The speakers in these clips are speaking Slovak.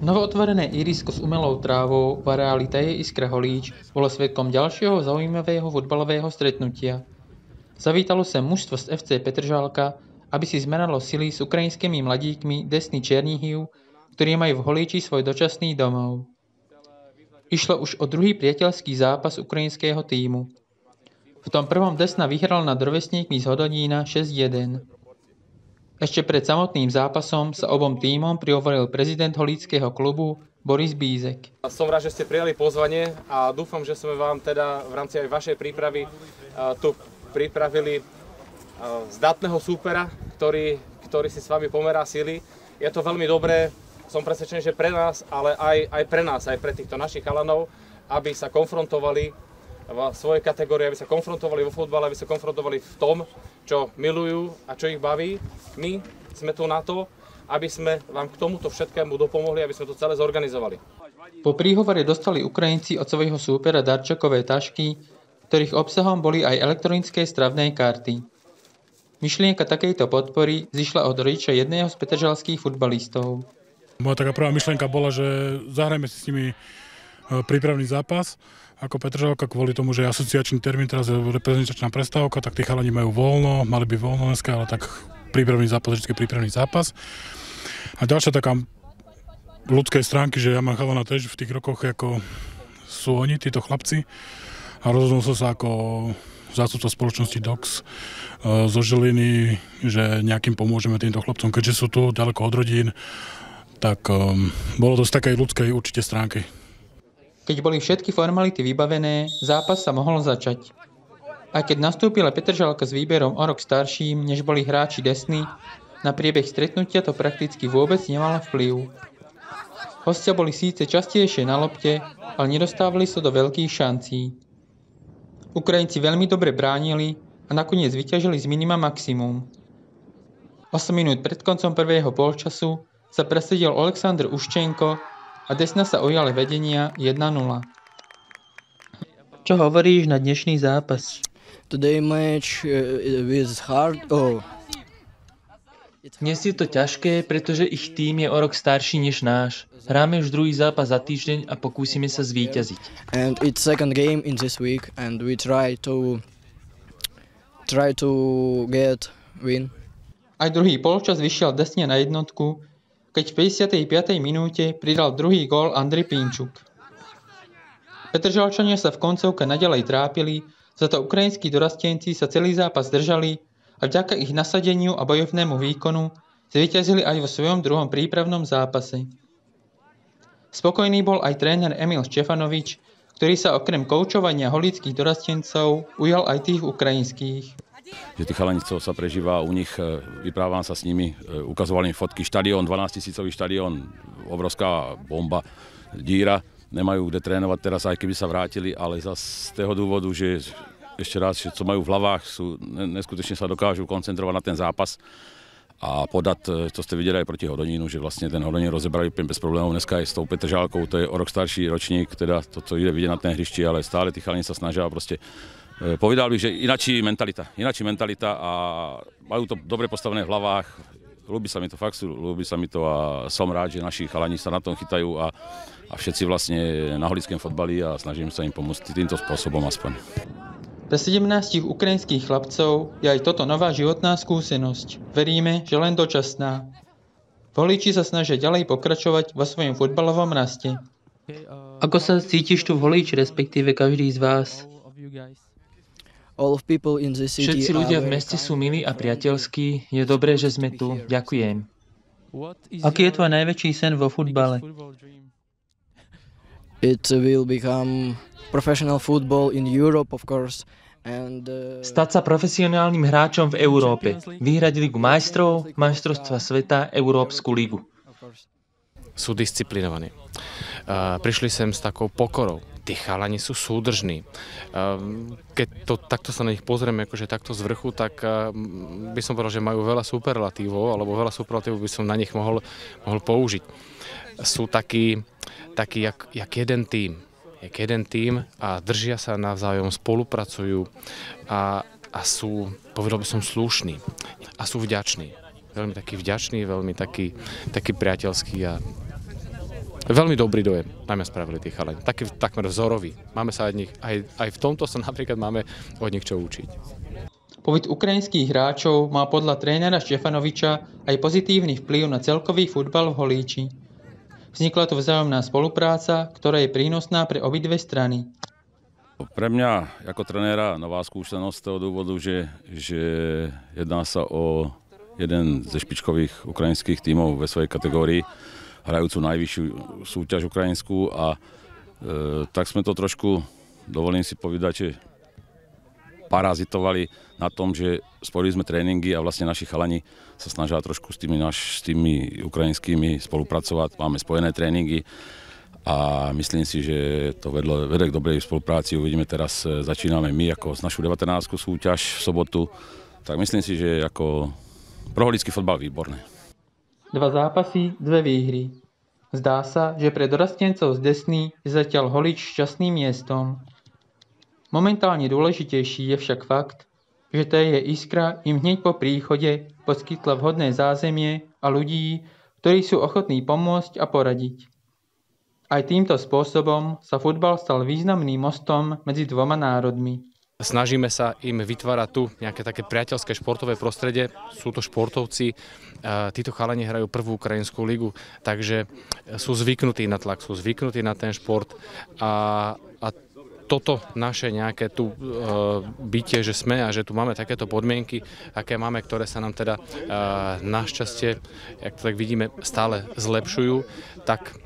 Novootvorené irisko s umelou trávou v areáli Taje Iskra Holíč bolo svetkom ďalšieho zaujímavého futbalového stretnutia. Zavítalo sa mužstvo z FC Petržálka, aby si zmeralo sily s ukrajinskými mladíkmi Desny Černihiv, ktorí majú v Holíči svoj dočasný domov. Išlo už o druhý priateľský zápas ukrajinského týmu. V tom prvom Desna vyhral nad rovesníkmi z Hodonína 6-1. Ešte pred samotným zápasom sa obom tímom prihovoril prezident holíckého klubu Boris Bízek. Som rád, že ste prijali pozvanie a dúfam, že sme vám teda v rámci aj vašej prípravy tu pripravili zdatného súpera, ktorý, ktorý si s vami pomerá sily. Je to veľmi dobré, som presvedčený, že pre nás, ale aj, aj pre nás, aj pre týchto našich chalanov, aby sa konfrontovali v svojej kategórii, aby sa konfrontovali vo futbale, aby sa konfrontovali v tom, čo milujú a čo ich baví. My sme tu na to, aby sme vám k tomuto všetkému dopomohli, aby sme to celé zorganizovali. Po príhovore dostali Ukrajinci od svojho súpera darčakové tašky, ktorých obsahom boli aj elektronické stravné karty. Myšlienka takejto podpory zišla od rodiča jedného z petržalských futbalistov. Moja taká prvá myšlienka bola, že zahrajme si s nimi e, prípravný zápas, ako Petržalka kvôli tomu, že je asociačný termín, teraz je reprezentačná prestávka, tak tí chalani majú voľno, mali by voľno dneska, ale tak prípravný zápas, vždy prípravný zápas. A ďalšia taká ľudskej stránky, že ja mám chalana tiež v tých rokoch, ako sú oni, títo chlapci. A rozhodol som sa ako zástupca spoločnosti DOX e, zo Žiliny, že nejakým pomôžeme týmto chlapcom, keďže sú tu ďaleko od rodín, tak um, bolo to z takej ľudskej určite stránky. Keď boli všetky formality vybavené, zápas sa mohol začať. Aj keď nastúpila Petržalka s výberom o rok starším, než boli hráči Desny, na priebeh stretnutia to prakticky vôbec nemalo vplyv. Hostia boli síce častejšie na lopte, ale nedostávali sa do veľkých šancí. Ukrajinci veľmi dobre bránili a nakoniec vyťažili z minima maximum. 8 minút pred koncom prvého polčasu sa presedil Aleksandr Uščenko a Desna sa ujali vedenia 1-0. Čo hovoríš na dnešný zápas? Today match uh, hard. Oh. Dnes je to ťažké, pretože ich tým je o rok starší než náš. Hráme už druhý zápas za týždeň a pokúsime sa zvíťaziť. And it's second game in this week and we try to try to get win. Aj druhý polčas vyšiel desne na jednotku keď v 55. minúte pridal druhý gól Andri Pinčuk. Petržalčania sa v koncovke nadalej trápili, za to ukrajinskí dorastenci sa celý zápas držali a vďaka ich nasadeniu a bojovnému výkonu zvíťazili aj vo svojom druhom prípravnom zápase. Spokojný bol aj tréner Emil Štefanovič, ktorý sa okrem koučovania holických dorastencov ujal aj tých ukrajinských že tí chalani, co sa prežíva u nich, e, vyprávam sa s nimi, e, ukazovali im fotky, štadión, 12 tisícový štadión, obrovská bomba, díra, nemajú kde trénovať teraz, aj keby sa vrátili, ale z toho dôvodu, že ešte raz, že co majú v hlavách, sú, neskutečne sa dokážu koncentrovať na ten zápas a podat, e, to ste videli aj proti Hodonínu, že vlastne ten Hodonín rozebrali úplne bez problémov. Dneska aj s tou Petržálkou, to je o rok starší ročník, teda to, co ide vidieť na ten hrišti, ale stále tí chalani sa snažia proste povedal bych, že inačí mentalita. Inačí mentalita a majú to dobre postavené v hlavách. Ľúbi sa mi to fakt, ľúbi sa mi to a som rád, že naši chalani sa na tom chytajú a, a všetci vlastne na holickém fotbali a snažím sa im pomôcť týmto spôsobom aspoň. Pre 17 ukrajinských chlapcov je aj toto nová životná skúsenosť. Veríme, že len dočasná. Voliči sa snažia ďalej pokračovať vo svojom futbalovom raste. Ako sa cítiš tu v Holíči, respektíve každý z vás? Všetci ľudia v meste sú milí a priateľskí. Je dobré, že sme tu. Ďakujem. Aký je tvoj najväčší sen vo futbale? It will become professional football in Europe, of course. And, uh... Stať sa profesionálnym hráčom v Európe. Vyhrať Ligu majstrov, majstrovstva sveta, Európsku ligu. Sú disciplinovaní. Prišli sem s takou pokorou tí chalani sú súdržní. Keď to, takto sa na nich pozrieme, akože takto z vrchu, tak by som povedal, že majú veľa superlatívov, alebo veľa superlatívov by som na nich mohol, mohol použiť. Sú takí, takí jak, jak jeden tým. Jak jeden tým a držia sa navzájom, spolupracujú a, a sú, povedal by som, slušní a sú vďační. Veľmi taký vďačný, veľmi taký, taký priateľský a veľmi dobrý dojem najmä spravili tí chalani. Taký takmer vzorový. Máme sa od nich, aj, aj v tomto sa napríklad máme od nich čo učiť. Pobyt ukrajinských hráčov má podľa trénera Štefanoviča aj pozitívny vplyv na celkový futbal v Holíči. Vznikla tu vzájomná spolupráca, ktorá je prínosná pre obidve strany. Pre mňa ako trenéra nová skúsenosť z toho dôvodu, že, že jedná sa o jeden ze špičkových ukrajinských tímov ve svojej kategórii, hrajúcu najvyššiu súťaž ukrajinskú a e, tak sme to trošku, dovolím si povedať, že parazitovali na tom, že spojili sme tréningy a vlastne naši chalani sa snažia trošku s tými, naš, s tými ukrajinskými spolupracovať. Máme spojené tréningy a myslím si, že to vedlo, vedle k dobrej spolupráci. Uvidíme teraz, e, začíname my ako z našu 19. súťaž v sobotu, tak myslím si, že ako proholický fotbal výborné. Dva zápasy, dve výhry. Zdá sa, že pre dorastencov z Desny je zatiaľ Holič šťastným miestom. Momentálne dôležitejší je však fakt, že je Iskra im hneď po príchode poskytla vhodné zázemie a ľudí, ktorí sú ochotní pomôcť a poradiť. Aj týmto spôsobom sa futbal stal významným mostom medzi dvoma národmi. Snažíme sa im vytvárať tu nejaké také priateľské športové prostredie. Sú to športovci, títo chalani hrajú prvú ukrajinskú ligu, takže sú zvyknutí na tlak, sú zvyknutí na ten šport a, a toto naše nejaké tu uh, bytie, že sme a že tu máme takéto podmienky, aké máme, ktoré sa nám teda uh, našťastie, jak to tak vidíme, stále zlepšujú, tak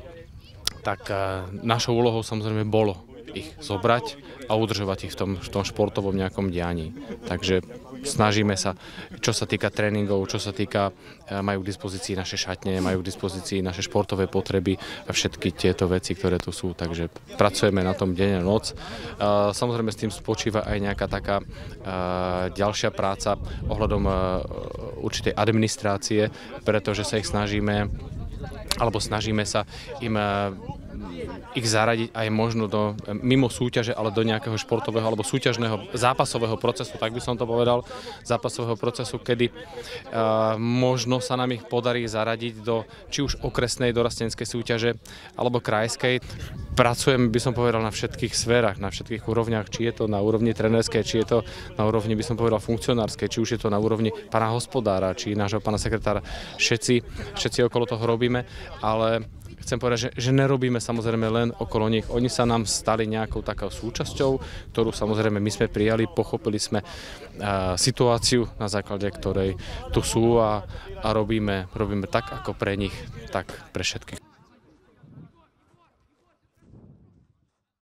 tak eh, našou úlohou samozrejme bolo ich zobrať a udržovať ich v tom, v tom športovom nejakom dianí. Takže snažíme sa, čo sa týka tréningov, čo sa týka, eh, majú k dispozícii naše šatne, majú k dispozícii naše športové potreby a všetky tieto veci, ktoré tu sú. Takže pracujeme na tom deň a noc. Eh, samozrejme s tým spočíva aj nejaká taká ďalšia práca ohľadom určitej administrácie, pretože sa ich snažíme alebo snažíme sa im ich zaradiť aj možno do, mimo súťaže, ale do nejakého športového alebo súťažného zápasového procesu, tak by som to povedal, zápasového procesu, kedy uh, možno sa nám ich podarí zaradiť do či už okresnej dorastenskej súťaže alebo krajskej. Pracujem, by som povedal, na všetkých sférach, na všetkých úrovniach, či je to na úrovni trenerskej, či je to na úrovni, by som povedal, funkcionárskej, či už je to na úrovni pána hospodára, či nášho pána sekretára. Všetci, všetci okolo toho robíme, ale chcem povedať, že, že nerobíme samozrejme len okolo nich. Oni sa nám stali nejakou takou súčasťou, ktorú samozrejme my sme prijali, pochopili sme uh, situáciu, na základe ktorej tu sú a, a robíme, robíme tak ako pre nich, tak pre všetkých.